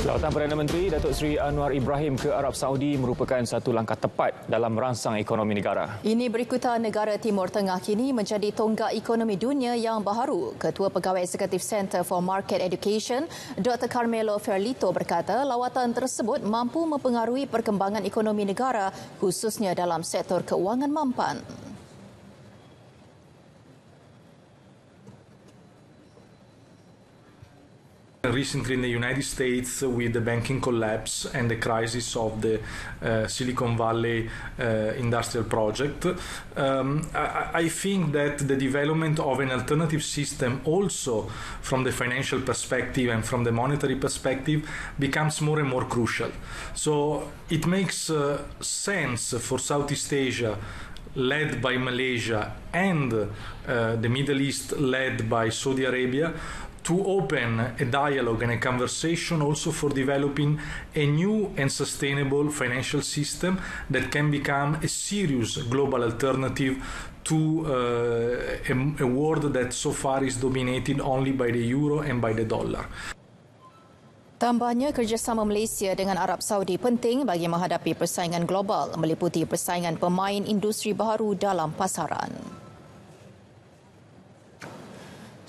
Lawatan Perdana Menteri Datuk Seri Anwar Ibrahim ke Arab Saudi merupakan satu langkah tepat dalam merangsang ekonomi negara. Ini berikutan negara Timur Tengah kini menjadi tonggak ekonomi dunia yang baharu. Ketua Pegawai Eksekutif Center for Market Education, Dr. Carmelo Ferlito berkata lawatan tersebut mampu mempengaruhi perkembangan ekonomi negara khususnya dalam sektor keuangan mampan. Recently in the United States, with the banking collapse and the crisis of the uh, Silicon Valley uh, industrial project, um, I, I, think that the development of an alternative system, also from the financial perspective and from the monetary perspective, becomes more and more crucial. So it makes uh, sense for Southeast Asia led by Malaysia and uh, the Middle East led by Saudi Arabia to open a dialogue and a conversation also for developing a new and sustainable financial system that can become a serious global alternative to uh, a, a world that so far is dominated only by the euro and by the dollar. Tambahnya kerjasama Malaysia dengan Arab Saudi penting bagi menghadapi persaingan global meliputi persaingan pemain industri baharu dalam pasaran.